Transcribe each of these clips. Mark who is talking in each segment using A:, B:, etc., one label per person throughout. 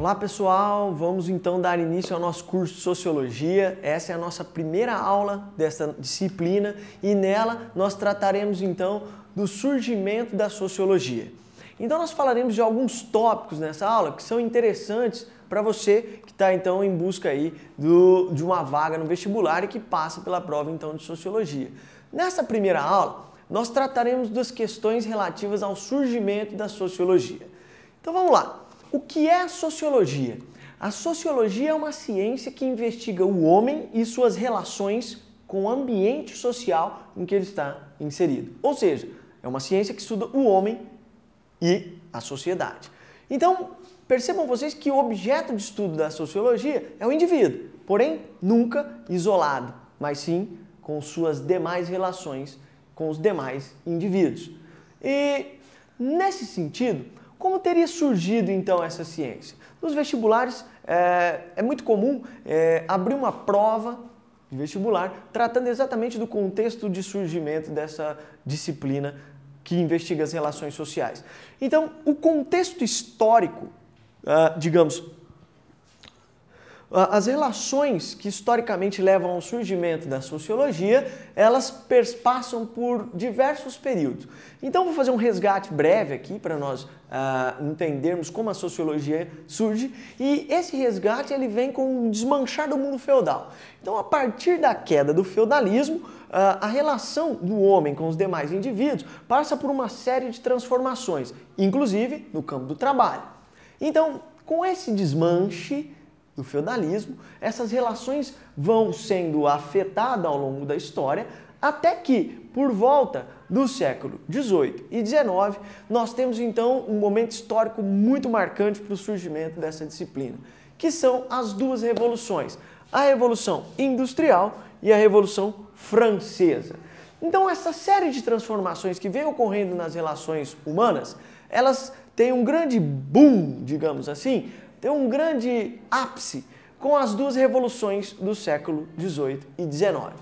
A: Olá pessoal, vamos então dar início ao nosso curso de Sociologia. Essa é a nossa primeira aula desta disciplina e nela nós trataremos então do surgimento da Sociologia. Então nós falaremos de alguns tópicos nessa aula que são interessantes para você que está então em busca aí do, de uma vaga no vestibular e que passa pela prova então de Sociologia. Nessa primeira aula nós trataremos das questões relativas ao surgimento da Sociologia. Então vamos lá. O que é a sociologia? A sociologia é uma ciência que investiga o homem e suas relações com o ambiente social em que ele está inserido. Ou seja, é uma ciência que estuda o homem e a sociedade. Então, percebam vocês que o objeto de estudo da sociologia é o indivíduo, porém nunca isolado, mas sim com suas demais relações com os demais indivíduos. E nesse sentido, como teria surgido então essa ciência? Nos vestibulares é, é muito comum é, abrir uma prova de vestibular tratando exatamente do contexto de surgimento dessa disciplina que investiga as relações sociais. Então, o contexto histórico, uh, digamos, as relações que historicamente levam ao surgimento da sociologia, elas perspassam por diversos períodos. Então vou fazer um resgate breve aqui para nós uh, entendermos como a sociologia surge e esse resgate ele vem com o desmanchar do mundo feudal. Então a partir da queda do feudalismo, uh, a relação do homem com os demais indivíduos passa por uma série de transformações, inclusive no campo do trabalho. Então com esse desmanche do feudalismo, essas relações vão sendo afetadas ao longo da história, até que, por volta do século XVIII e XIX, nós temos então um momento histórico muito marcante para o surgimento dessa disciplina, que são as duas revoluções, a Revolução Industrial e a Revolução Francesa. Então, essa série de transformações que vem ocorrendo nas relações humanas, elas têm um grande boom, digamos assim, tem um grande ápice com as duas revoluções do século XVIII e XIX.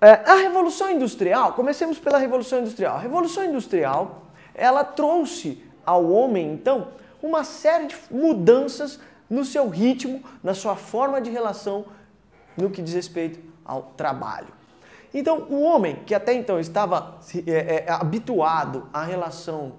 A: É, a Revolução Industrial, comecemos pela Revolução Industrial. A Revolução Industrial, ela trouxe ao homem, então, uma série de mudanças no seu ritmo, na sua forma de relação no que diz respeito ao trabalho. Então, o homem que até então estava é, é, habituado à relação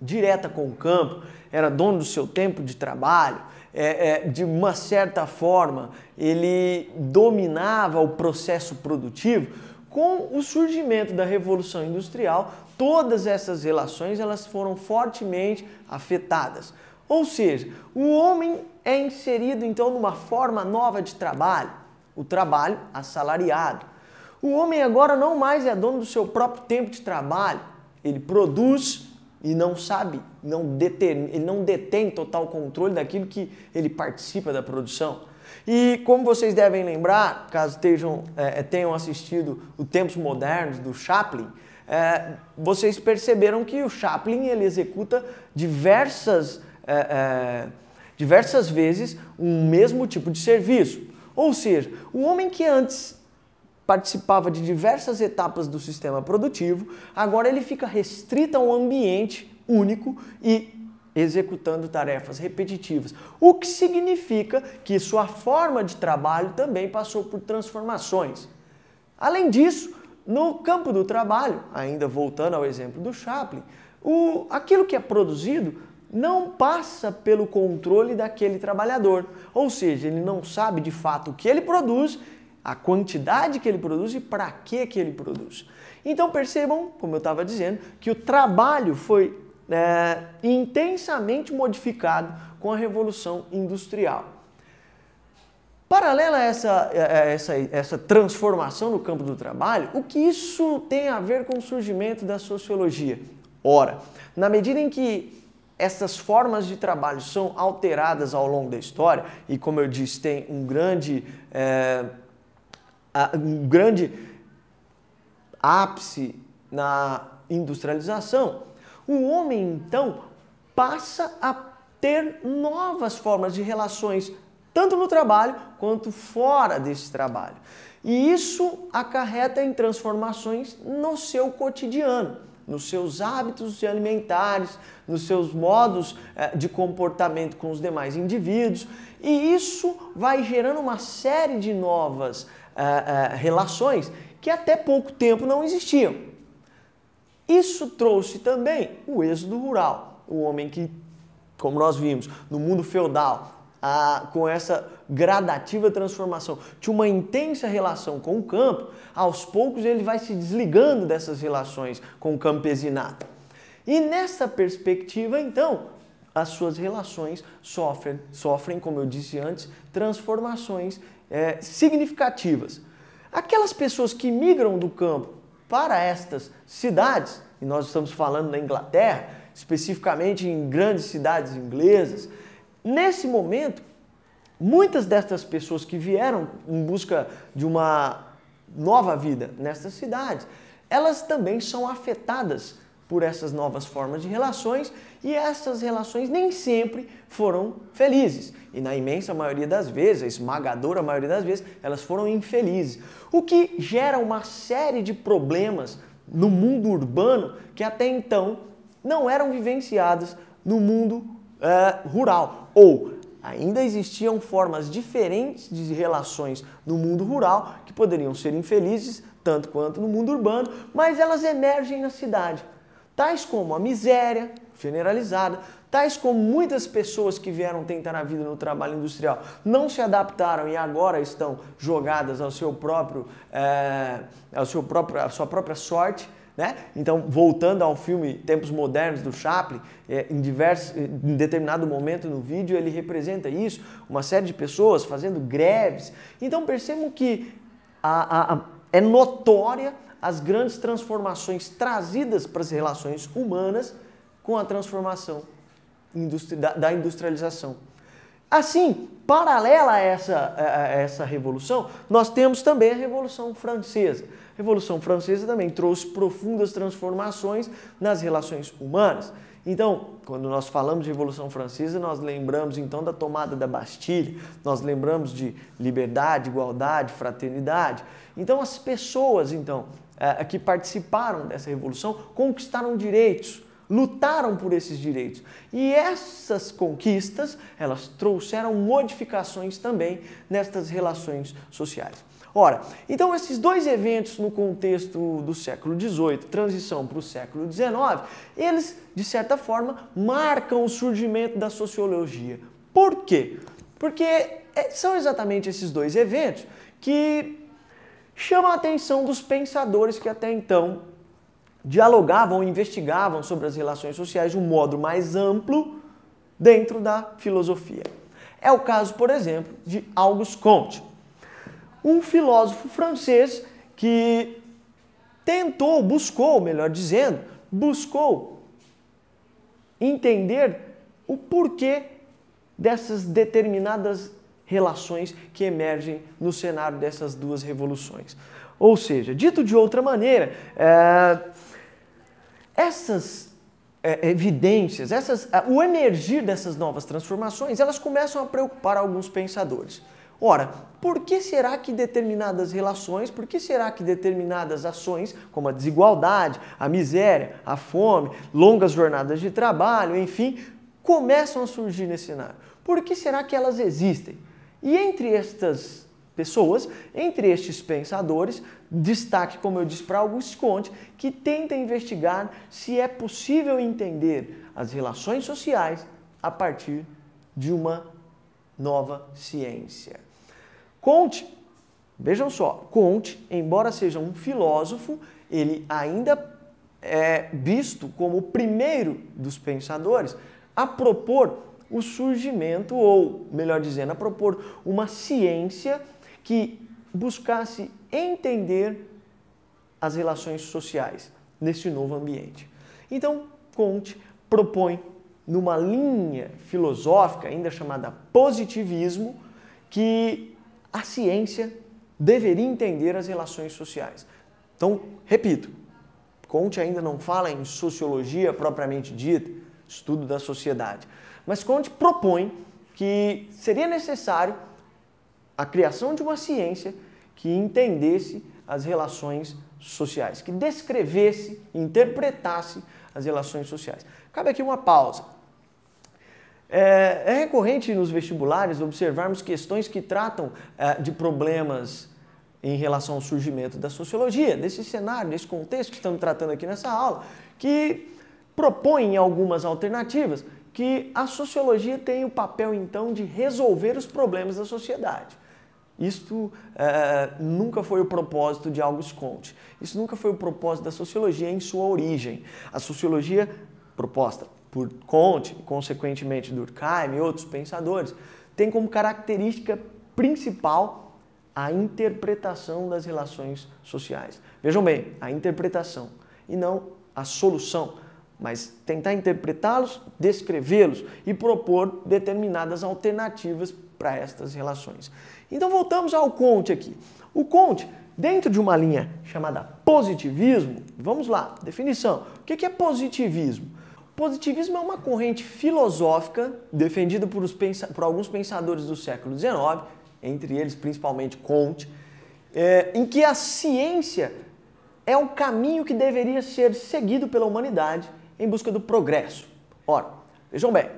A: direta com o campo, era dono do seu tempo de trabalho, é, é, de uma certa forma ele dominava o processo produtivo. Com o surgimento da revolução industrial, todas essas relações elas foram fortemente afetadas. Ou seja, o homem é inserido então numa forma nova de trabalho, o trabalho assalariado. O homem agora não mais é dono do seu próprio tempo de trabalho, ele produz e não sabe, não detém, ele não detém total controle daquilo que ele participa da produção. E como vocês devem lembrar, caso estejam, é, tenham assistido o Tempos Modernos do Chaplin, é, vocês perceberam que o Chaplin ele executa diversas, é, é diversas vezes um mesmo tipo de serviço. Ou seja, o homem que antes participava de diversas etapas do sistema produtivo, agora ele fica restrito a um ambiente único e executando tarefas repetitivas, o que significa que sua forma de trabalho também passou por transformações. Além disso, no campo do trabalho, ainda voltando ao exemplo do Chaplin, o, aquilo que é produzido não passa pelo controle daquele trabalhador, ou seja, ele não sabe de fato o que ele produz a quantidade que ele produz e para que que ele produz. Então percebam, como eu estava dizendo, que o trabalho foi é, intensamente modificado com a Revolução Industrial. Paralela a essa, essa, essa transformação no campo do trabalho, o que isso tem a ver com o surgimento da sociologia? Ora, na medida em que essas formas de trabalho são alteradas ao longo da história, e como eu disse, tem um grande. É, um grande ápice na industrialização, o homem então passa a ter novas formas de relações, tanto no trabalho quanto fora desse trabalho. E isso acarreta em transformações no seu cotidiano. nos seus hábitos alimentares, nos seus modos eh, de comportamento com os demais indivíduos, e isso vai gerando uma série de novas eh, eh, relações que até pouco tempo não existiam. Isso trouxe também o êxodo rural, o homem que, como nós vimos, no mundo feudal, a, com essa gradativa transformação, tinha uma intensa relação com o campo, aos poucos ele vai se desligando dessas relações com o campesinato. E nessa perspectiva, então, as suas relações sofrem, sofrem como eu disse antes, transformações é, significativas. Aquelas pessoas que migram do campo para estas cidades, e nós estamos falando da Inglaterra, especificamente em grandes cidades inglesas, nesse momento, muitas destas pessoas que vieram em busca de uma nova vida nestas cidades, elas também são afetadas por essas novas formas de relações e essas relações nem sempre foram felizes. E na imensa maioria das vezes, a esmagadora maioria das vezes, elas foram infelizes. O que gera uma série de problemas no mundo urbano que até então não eram vivenciados no mundo uh, rural. Ou ainda existiam formas diferentes de relações no mundo rural que poderiam ser infelizes, tanto quanto no mundo urbano, mas elas emergem na cidade. Tais como a miséria generalizada, tais como muitas pessoas que vieram tentar a vida no trabalho industrial não se adaptaram e agora estão jogadas ao seu próprio, é, ao seu próprio, à sua própria sorte. Né? Então, voltando ao filme Tempos Modernos do Chaplin, é, em, diversos, em determinado momento no vídeo ele representa isso, uma série de pessoas fazendo greves. Então, percebam que a, a, a, é notória as grandes transformações trazidas para as relações humanas com a transformação da industrialização. Assim, paralela a essa, a essa revolução, nós temos também a Revolução Francesa. A Revolução Francesa também trouxe profundas transformações nas relações humanas. Então, quando nós falamos de Revolução Francesa, nós lembramos então da tomada da Bastilha, nós lembramos de liberdade, igualdade, fraternidade. Então, as pessoas então é, que participaram dessa revolução conquistaram direitos, lutaram por esses direitos. E essas conquistas, elas trouxeram modificações também nestas relações sociais. Ora, então esses dois eventos no contexto do século XVIII, transição para o século XIX, eles, de certa forma, marcam o surgimento da sociologia. Por quê? Porque é, são exatamente esses dois eventos que chama a atenção dos pensadores que até então dialogavam, investigavam sobre as relações sociais de um modo mais amplo dentro da filosofia. É o caso, por exemplo, de Auguste Comte, um filósofo francês que tentou, buscou, melhor dizendo, buscou entender o porquê dessas determinadas relações que emergem no cenário dessas duas revoluções. Ou seja, dito de outra maneira, é, essas é, evidências, essas, o emergir dessas novas transformações, elas começam a preocupar alguns pensadores. Ora, por que será que determinadas relações, por que será que determinadas ações, como a desigualdade, a miséria, a fome, longas jornadas de trabalho, enfim, começam a surgir nesse cenário? Por que será que elas existem? E entre estas pessoas, entre estes pensadores, destaque, como eu disse para Auguste Comte, que tenta investigar se é possível entender as relações sociais a partir de uma nova ciência. Comte, vejam só, Comte, embora seja um filósofo, ele ainda é visto como o primeiro dos pensadores a propor o surgimento, ou melhor dizendo, a propor uma ciência que buscasse entender as relações sociais nesse novo ambiente. Então, Comte propõe, numa linha filosófica ainda chamada positivismo, que a ciência deveria entender as relações sociais. Então, repito, Comte ainda não fala em sociologia propriamente dita, estudo da sociedade, mas Conte propõe que seria necessário a criação de uma ciência que entendesse as relações sociais, que descrevesse, interpretasse as relações sociais. Cabe aqui uma pausa. É, é recorrente nos vestibulares observarmos questões que tratam é, de problemas em relação ao surgimento da sociologia, desse cenário, desse contexto que estamos tratando aqui nessa aula, que propõem algumas alternativas que a sociologia tem o papel então de resolver os problemas da sociedade. Isto é, nunca foi o propósito de Auguste Comte. Isso nunca foi o propósito da sociologia em sua origem. A sociologia proposta por Comte, consequentemente Durkheim e outros pensadores, tem como característica principal a interpretação das relações sociais. Vejam bem, a interpretação e não a solução, mas tentar interpretá-los, descrevê-los e propor determinadas alternativas para estas relações. Então voltamos ao Comte aqui. O Comte, dentro de uma linha chamada positivismo, vamos lá, definição. O que é positivismo? Positivismo é uma corrente filosófica defendida por, por alguns pensadores do século XIX, entre eles principalmente Comte, é, em que a ciência é o caminho que deveria ser seguido pela humanidade em busca do progresso. Ora, vejam bem,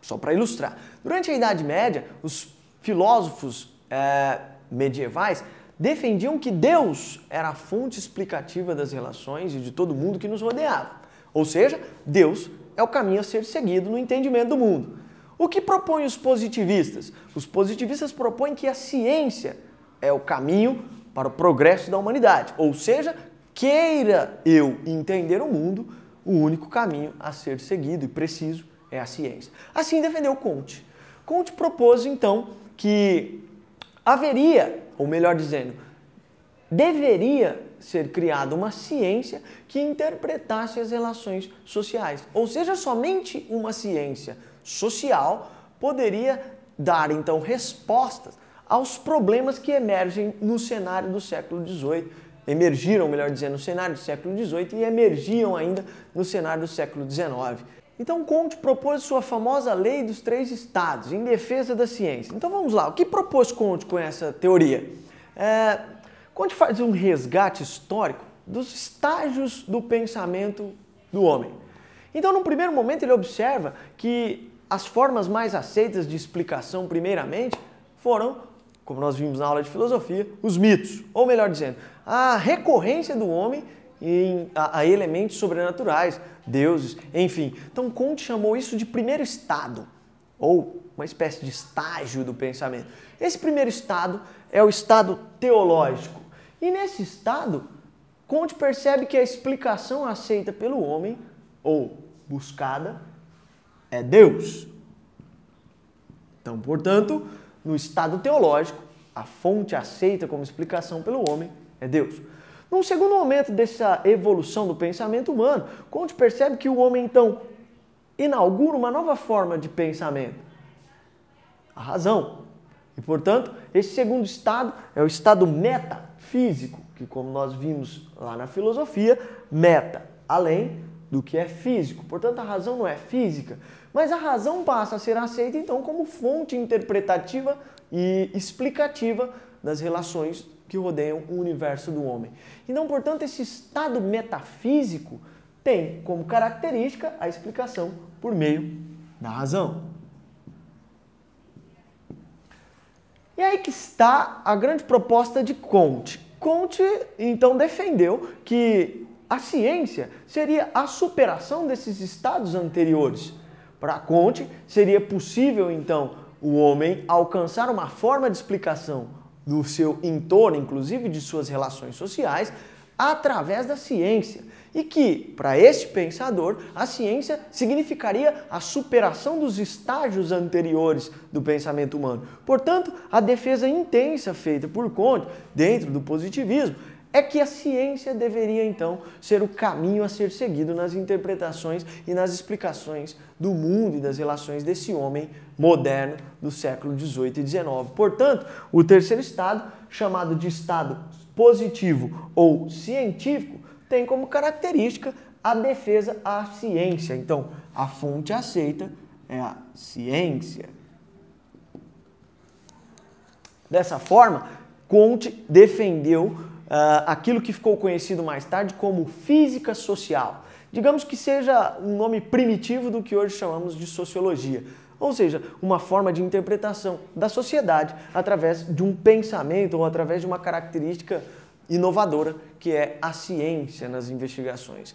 A: só para ilustrar, durante a Idade Média, os filósofos é, medievais defendiam que Deus era a fonte explicativa das relações e de todo mundo que nos rodeava. Ou seja, Deus é o caminho a ser seguido no entendimento do mundo. O que propõem os positivistas? Os positivistas propõem que a ciência é o caminho para o progresso da humanidade. Ou seja, queira eu entender o mundo, o único caminho a ser seguido e preciso é a ciência. Assim defendeu Comte. Comte propôs então que haveria, ou melhor dizendo, deveria ser criada uma ciência que interpretasse as relações sociais. Ou seja, somente uma ciência social poderia dar então respostas aos problemas que emergem no cenário do século XVIII, emergiram, melhor dizendo, no cenário do século XVIII e emergiam ainda no cenário do século XIX. Então Comte propôs sua famosa lei dos três estados em defesa da ciência. Então vamos lá, o que propôs Comte com essa teoria? É, Conte faz um resgate histórico dos estágios do pensamento do homem. Então, no primeiro momento, ele observa que as formas mais aceitas de explicação, primeiramente, foram, como nós vimos na aula de filosofia, os mitos, ou melhor dizendo, a recorrência do homem em, a, a elementos sobrenaturais, deuses, enfim. Então, Conte chamou isso de primeiro estado, ou uma espécie de estágio do pensamento. Esse primeiro estado é o estado teológico. E nesse estado, Conte percebe que a explicação aceita pelo homem, ou buscada, é Deus. Então, portanto, no estado teológico, a fonte aceita como explicação pelo homem é Deus. Num segundo momento dessa evolução do pensamento humano, Conte percebe que o homem então inaugura uma nova forma de pensamento, a razão. E, portanto, esse segundo estado é o estado metafísico, que, como nós vimos lá na filosofia, meta, além do que é físico. Portanto, a razão não é física, mas a razão passa a ser aceita então como fonte interpretativa e explicativa das relações que rodeiam o universo do homem. Então, portanto, esse estado metafísico tem como característica a explicação por meio da razão. E aí que está a grande proposta de Comte. Comte então defendeu que a ciência seria a superação desses estados anteriores. Para Comte, seria possível então o homem alcançar uma forma de explicação do seu entorno, inclusive de suas relações sociais, através da ciência e que, para este pensador, a ciência significaria a superação dos estágios anteriores do pensamento humano. Portanto, a defesa intensa feita por Comte dentro do positivismo é que a ciência deveria então ser o caminho a ser seguido nas interpretações e nas explicações do mundo e das relações desse homem moderno do século XVIII e XIX. Portanto, o terceiro estado, chamado de estado positivo ou científico, tem como característica a defesa à ciência. Então, a fonte aceita é a ciência. Dessa forma, Comte defendeu aquilo que ficou conhecido mais tarde como física social. Digamos que seja um nome primitivo do que hoje chamamos de sociologia ou seja, uma forma de interpretação da sociedade através de um pensamento ou através de uma característica inovadora que é a ciência nas investigações.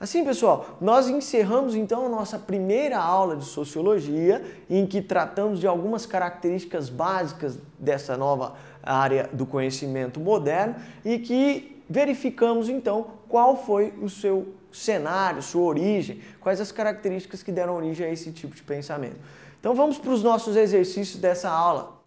A: Assim, pessoal, nós encerramos então a nossa primeira aula de sociologia, em que tratamos de algumas características básicas dessa nova área do conhecimento moderno e que verificamos então qual foi o seu cenário, sua origem, quais as características que deram origem a esse tipo de pensamento. Então vamos para os nossos exercícios dessa aula.